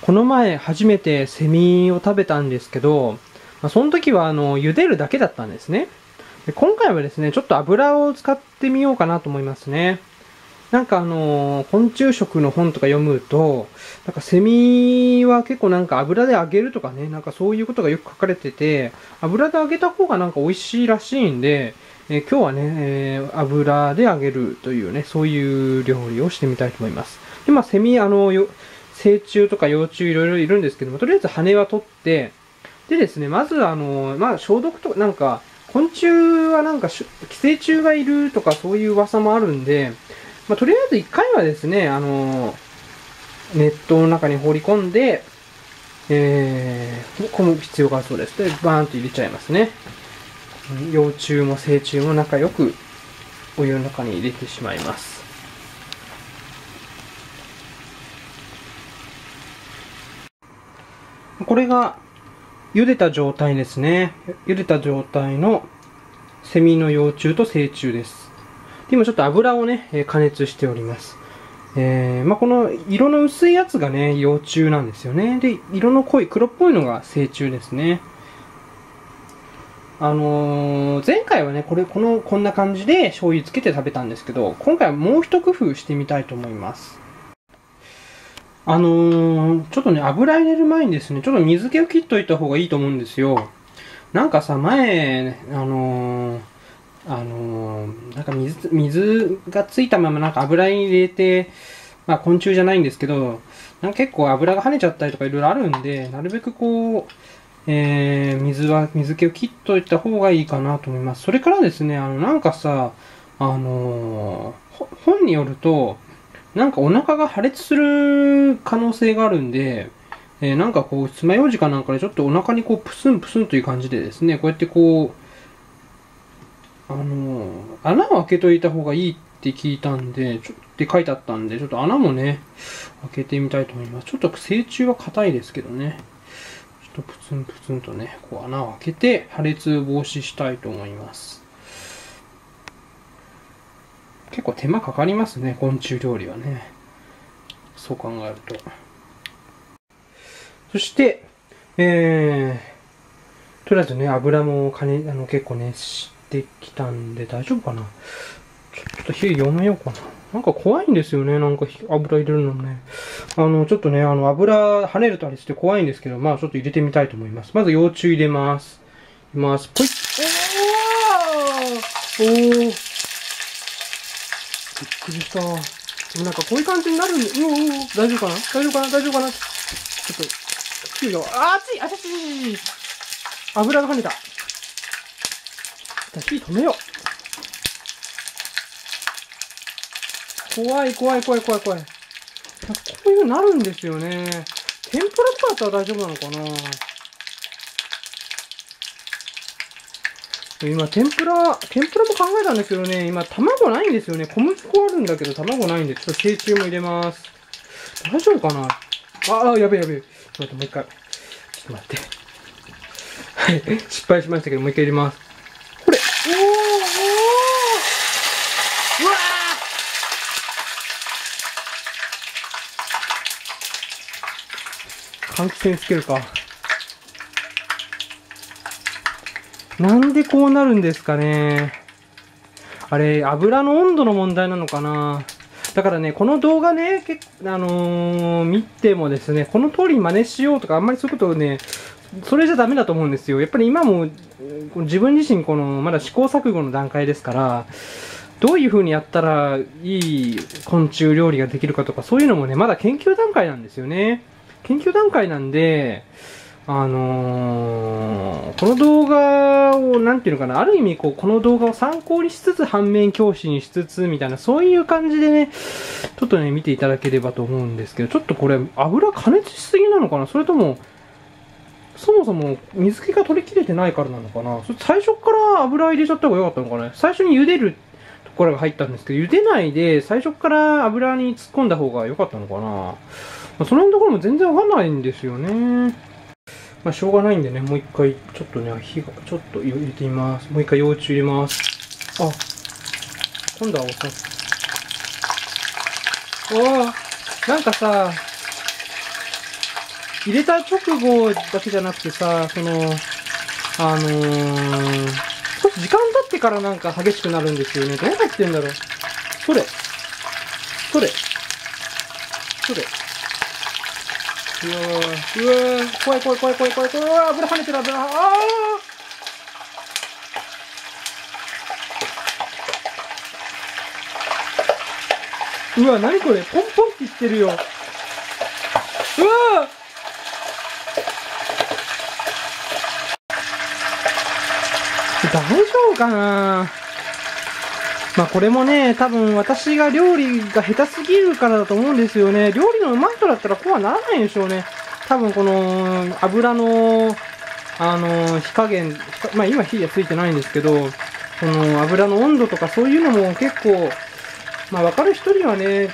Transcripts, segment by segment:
この前初めてセミを食べたんですけど、まあ、その時はあの、茹でるだけだったんですね。で今回はですね、ちょっと油を使ってみようかなと思いますね。なんかあのー、昆虫食の本とか読むと、なんかセミは結構なんか油で揚げるとかね、なんかそういうことがよく書かれてて、油で揚げた方がなんか美味しいらしいんで、えー、今日はね、えー、油で揚げるというね、そういう料理をしてみたいと思います。で、まあセミ、あの、成虫とか幼虫いろいろいるんですけども、とりあえず羽は取って、でですね、まずあの、まあ消毒とか、なんか、昆虫はなんか寄生虫がいるとかそういう噂もあるんで、まあ、とりあえず一回はですね、あのネットの中に放り込んで、えー、込む必要があるそうです。で、バーンと入れちゃいますね。幼虫も成虫も仲良くお湯の中に入れてしまいます。これが茹でた状態ですね。茹でた状態のセミの幼虫と成虫です。今ちょっと油をね、加熱しております。えー、まあ、この色の薄いやつがね、幼虫なんですよね。で、色の濃い黒っぽいのが成虫ですね。あのー、前回はね、これ、この、こんな感じで醤油つけて食べたんですけど、今回はもう一工夫してみたいと思います。あのー、ちょっとね、油入れる前にですね、ちょっと水気を切っといた方がいいと思うんですよ。なんかさ、前、あのー、あのー、なんか水、水がついたままなんか油に入れて、まあ昆虫じゃないんですけど、なんか結構油が跳ねちゃったりとかいろいろあるんで、なるべくこう、えー、水は、水気を切っといた方がいいかなと思います。それからですね、あの、なんかさ、あの、本によると、なんかお腹が破裂する可能性があるんで、えー、なんかこう、爪楊枝かなんかでちょっとお腹にこう、プスンプスンという感じでですね、こうやってこう、あのー、穴を開けといた方がいいって聞いたんで、ちょって書いてあったんで、ちょっと穴もね、開けてみたいと思います。ちょっと成虫は硬いですけどね。ちょっとプツンプツンとね、こう穴を開けて破裂防止したいと思います。結構手間かかりますね、昆虫料理はね。そう考えると。そして、えー、とりあえずね、油もかね、あの、結構熱してきたんで大丈夫かなちょっと火読めようかな。なんか怖いんですよね、なんか油入れるのね。あの、ちょっとね、あの、油跳ねるとあれして怖いんですけど、まあちょっと入れてみたいと思います。まず幼虫入れます。入れます。ぽいおーおーくりした。でもなんかこういう感じになるんで、うおうお大丈夫かな？大丈夫かな？大丈夫かな？ちょっと、火が、あ、熱い熱い油が跳ねた。火止めよう。怖い怖い怖い怖い怖い。こういうなるんですよね。天ぷらとかだったら大丈夫なのかな？今、天ぷら、天ぷらも考えたんですけどね、今、卵ないんですよね。小麦粉あるんだけど、卵ないんで、ちょっと成虫も入れます。大丈夫かな？ああ、やべえやべえ。ちょっと待って、もう一回。ちょっと待って。はい、失敗しましたけど、もう一回入れます。これ、おーおーうわー換気扇つけるか。なんでこうなるんですかね。あれ、油の温度の問題なのかな。だからね、この動画ね、けあのー、見てもですね、この通り真似しようとか、あんまりそういうことをね、それじゃダメだと思うんですよ。やっぱり今も、自分自身この、まだ試行錯誤の段階ですから、どういう風にやったらいい昆虫料理ができるかとか、そういうのもね、まだ研究段階なんですよね。研究段階なんで、あのー、この動画を、なんていうのかな、ある意味こう、この動画を参考にしつつ、反面教師にしつつ、みたいな、そういう感じでね、ちょっとね、見ていただければと思うんですけど、ちょっとこれ、油加熱しすぎなのかな？それとも、そもそも水気が取り切れてないからなのかな？それ最初から油入れちゃった方が良かったのかね？最初に茹でるところが入ったんですけど、茹でないで、最初から油に突っ込んだ方が良かったのかな、その辺のところも全然わかんないんですよね。まあ、しょうがないんでね、もう一回、ちょっとね、火が、ちょっと入れてみます。もう一回幼虫入れます。あ、今度はおさ、おー、なんかさ、入れた直後だけじゃなくてさ、その、あのー、少し時間経ってからなんか激しくなるんですよね。どうなってんだろう。それ。それ。それ。うわー、うわー、怖い怖い怖い怖い怖い怖い。うわー、油跳ねてる油。あーうわ、なにこれポンポンって言ってるよ。うわ大丈夫かなまあこれもね、多分私が料理が下手すぎるからだと思うんですよね。料理の上手い人だったらこうはならないんでしょうね。多分この油の、あの、火加減、まあ今火がついてないんですけど、この油の温度とかそういうのも結構、まあ分かる人にはね、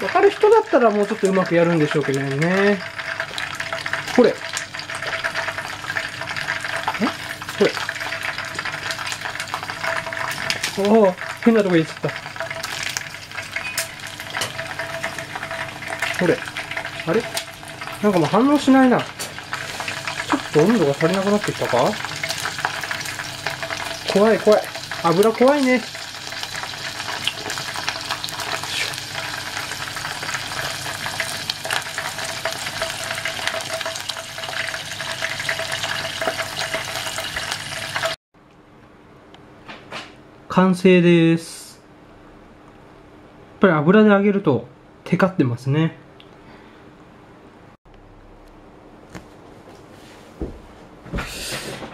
分かる人だったらもうちょっとうまくやるんでしょうけどね。これ。えこれ。おお、変なとこ行っちゃった。これ。あれ？なんかもう反応しないな。ちょっと温度が足りなくなってきたか？怖い怖い。油怖いね。完成です。やっぱり油で揚げるとテカってますね。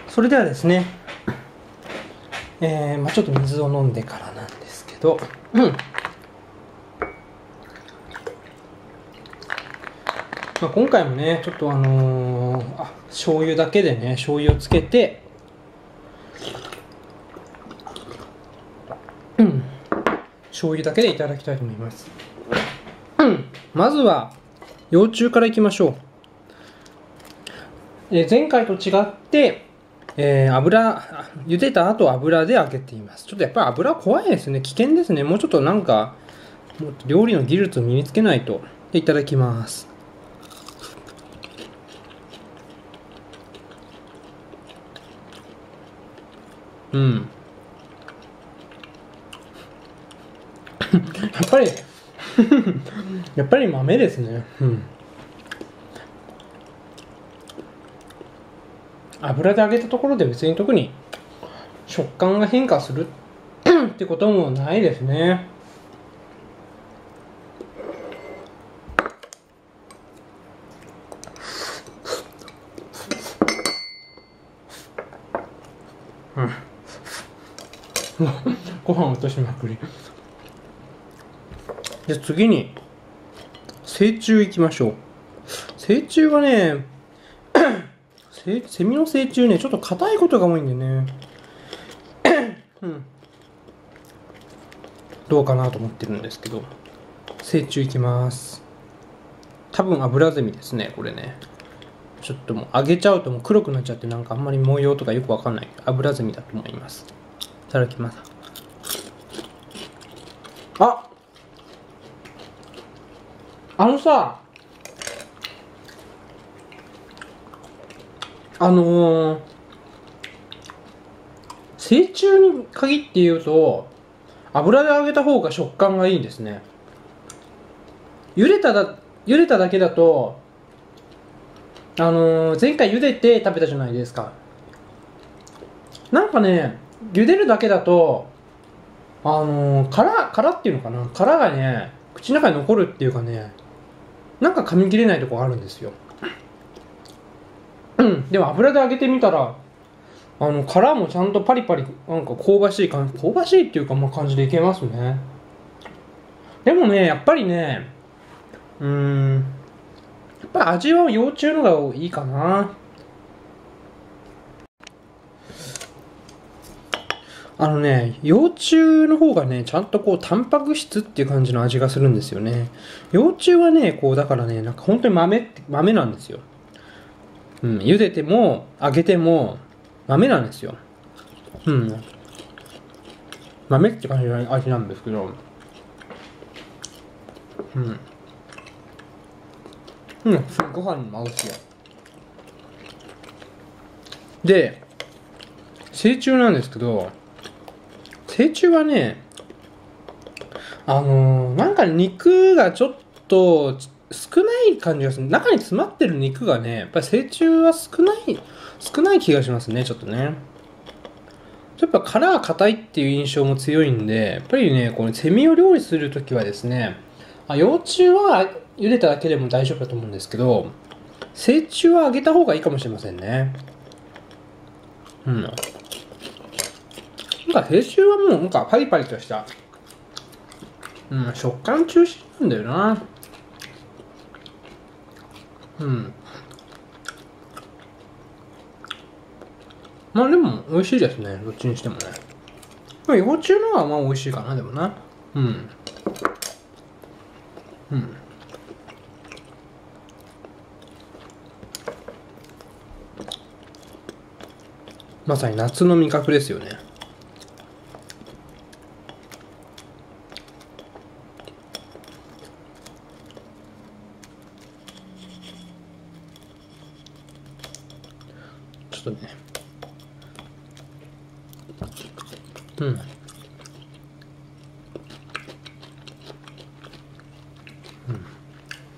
それではですね、えー、まあちょっと水を飲んでからなんですけど、うん。まあ、今回もね、ちょっとあのー、あ、醤油だけでね、醤油をつけて、醤油だけでいただきたいと思います。まずは、幼虫からいきましょう。え前回と違って、えー、油、茹でた後油で揚げています。ちょっとやっぱり油怖いですね。危険ですね。もうちょっとなんか、もっと料理の技術を身につけないと。いただきます。うん。やっぱり。やっぱり豆ですね。うん。油で揚げたところで別に特に食感が変化するってこともないですね。うん。ご飯落としまくり。じゃあ次に、成虫いきましょう。成虫はね、セミの成虫ね、ちょっと硬いことが多いんでね。うん。どうかなと思ってるんですけど。成虫いきます。多分アブラゼミですね、これね。ちょっともう揚げちゃうともう黒くなっちゃってなんかあんまり模様とかよくわかんない。アブラゼミだと思います。いただきます。ああのさ、あのー、成虫に限って言うと、油で揚げた方が食感がいいんですね。茹でただ、茹でただけだと、あのー、前回茹でて食べたじゃないですか。なんかね、茹でるだけだと、あのー、殻、殻っていうのかな？殻がね、口の中に残るっていうかね、なんか噛み切れないとこあるんですよ。でも油で揚げてみたら、あの、殻もちゃんとパリパリ、なんか香ばしい感じ、香ばしいっていうか、まあ感じでいけますね。でもね、やっぱりね、うーん、やっぱ味は幼虫のがいいかな。あのね、幼虫の方がね、ちゃんとこう、タンパク質っていう感じの味がするんですよね。幼虫はね、こう、だからね、なんか本当に豆って、豆なんですよ。うん、茹でても、揚げても、豆なんですよ。うん。豆って感じの味なんですけど、うん。うんご飯にも合うしよで成虫なんですけど成虫はねあのー、なんか肉がちょっと少ない感じがする。中に詰まってる肉がねやっぱり成虫は少ない少ない気がしますねちょっとね。やっぱ殻が硬いっていう印象も強いんでやっぱりねこのセミを料理するときはですねあ幼虫は茹でただけでも大丈夫だと思うんですけど成虫は揚げた方がいいかもしれませんね。うん。なんか成虫はもうなんかパリパリとしたうん食感中心なんだよな。うん。まあでも美味しいですね。どっちにしてもね。まあ幼虫のはまあ美味しいかなでもな。うん。うん。まさに夏の味覚ですよね。とね。うん。